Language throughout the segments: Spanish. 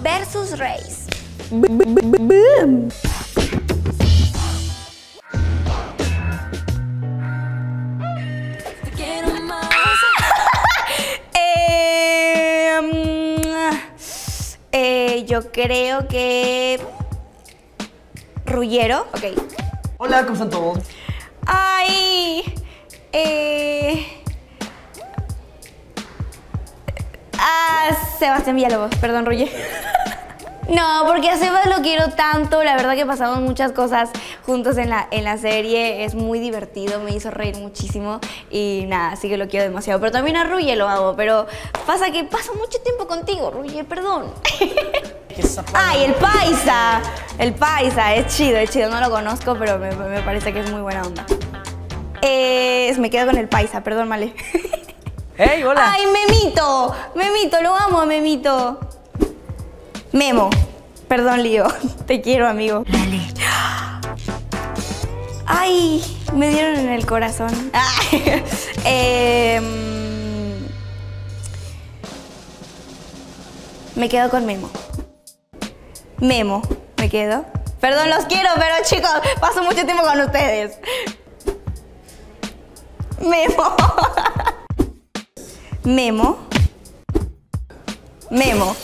versus Reis. Eh, mm, eh, yo creo que... Rullero, ok. Hola, ¿cómo están todos? Ay, Sebastián Villalobos, perdón, Ruye. No, porque a Sebas lo quiero tanto, la verdad que pasamos muchas cosas juntos en la, en la serie, es muy divertido, me hizo reír muchísimo y nada, así que lo quiero demasiado. Pero también a Ruye lo hago, pero pasa que paso mucho tiempo contigo, Ruye, perdón. ¡Ay, el paisa! El paisa, es chido, es chido, no lo conozco, pero me, me parece que es muy buena onda. Eh, me quedo con el paisa, perdón, Male. ¡Hey, hola! ¡Ay, Memito! Memito, lo amo a Memito. Memo. Perdón, Lío. Te quiero, amigo. Ay, me dieron en el corazón. Em, me quedo con Memo. Memo, me quedo. Perdón, los quiero, pero chicos, paso mucho tiempo con ustedes. Memo. Memo. Memo.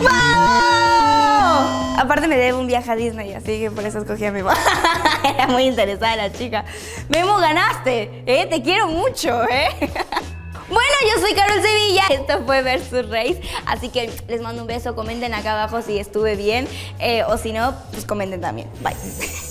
¡Vamos! Aparte me debe un viaje a Disney, así que por eso escogí a Memo. Era muy interesada la chica. Memo, ganaste, ¿eh? Te quiero mucho, ¿eh? Bueno, yo soy Carol Sevilla, esto fue Versus Race, así que les mando un beso, comenten acá abajo si estuve bien, eh, o si no, pues comenten también. Bye.